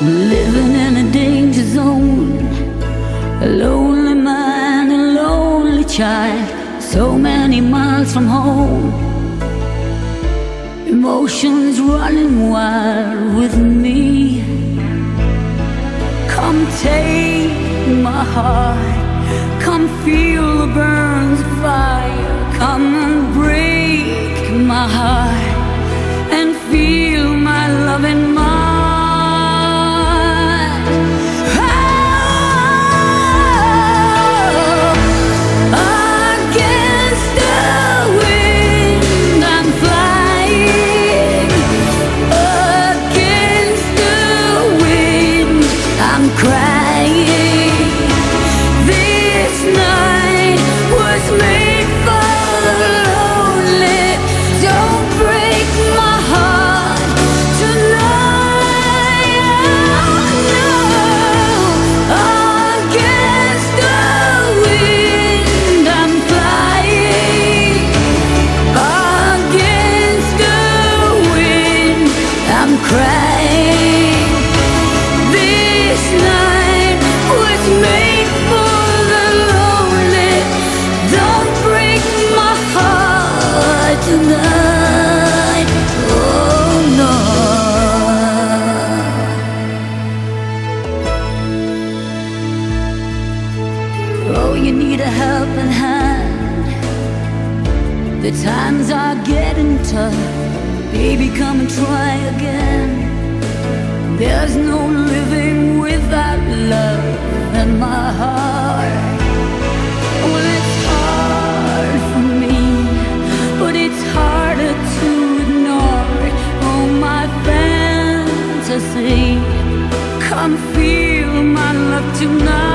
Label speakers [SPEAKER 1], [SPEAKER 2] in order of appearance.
[SPEAKER 1] living in a danger zone. A lonely man, a lonely child, so many miles from home. Emotions running wild with me. Come take my heart, come feel the burns of fire, come and break my heart you need a helping hand. The times are getting tough. Baby, come and try again. There's no living without love in my heart. Well, it's hard for me, but it's harder to ignore it. Oh, my fantasy. Come feel my love tonight.